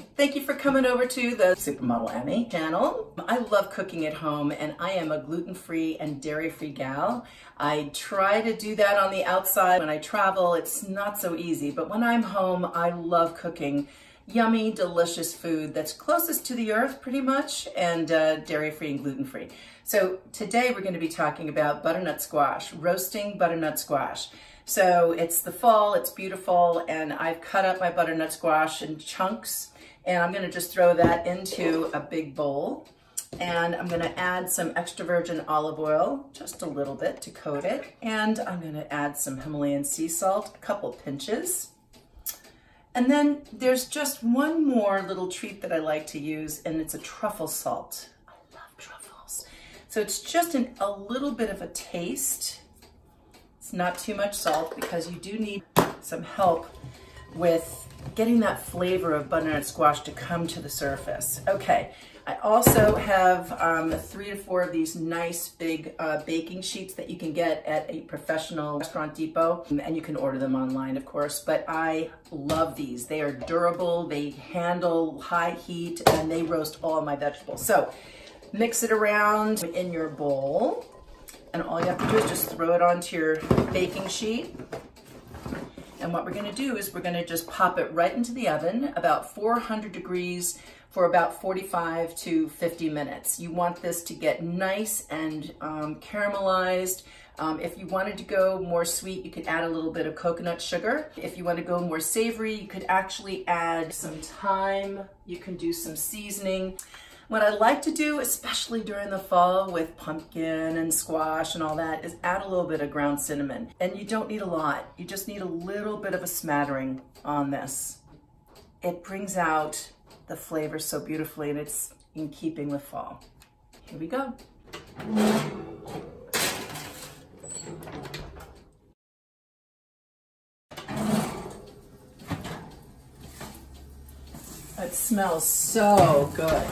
Thank you for coming over to the Supermodel EMME channel. I love cooking at home and I am a gluten-free and dairy-free gal. I try to do that on the outside. When I travel, it's not so easy, but when I'm home, I love cooking yummy, delicious food that's closest to the earth pretty much and uh, dairy-free and gluten-free. So today we're gonna to be talking about butternut squash, roasting butternut squash. So it's the fall, it's beautiful, and I've cut up my butternut squash in chunks, and I'm gonna just throw that into a big bowl. And I'm gonna add some extra virgin olive oil, just a little bit to coat it. And I'm gonna add some Himalayan sea salt, a couple pinches. And then there's just one more little treat that I like to use, and it's a truffle salt. I love truffles. So it's just an, a little bit of a taste it's not too much salt because you do need some help with getting that flavor of butternut squash to come to the surface. Okay, I also have um, three to four of these nice big uh, baking sheets that you can get at a professional restaurant depot and you can order them online of course, but I love these. They are durable, they handle high heat and they roast all my vegetables. So mix it around in your bowl and all you have to do is just throw it onto your baking sheet. And what we're gonna do is we're gonna just pop it right into the oven, about 400 degrees for about 45 to 50 minutes. You want this to get nice and um, caramelized. Um, if you wanted to go more sweet, you could add a little bit of coconut sugar. If you want to go more savory, you could actually add some thyme. You can do some seasoning. What I like to do, especially during the fall with pumpkin and squash and all that, is add a little bit of ground cinnamon. And you don't need a lot. You just need a little bit of a smattering on this. It brings out the flavor so beautifully and it's in keeping with fall. Here we go. It smells so good.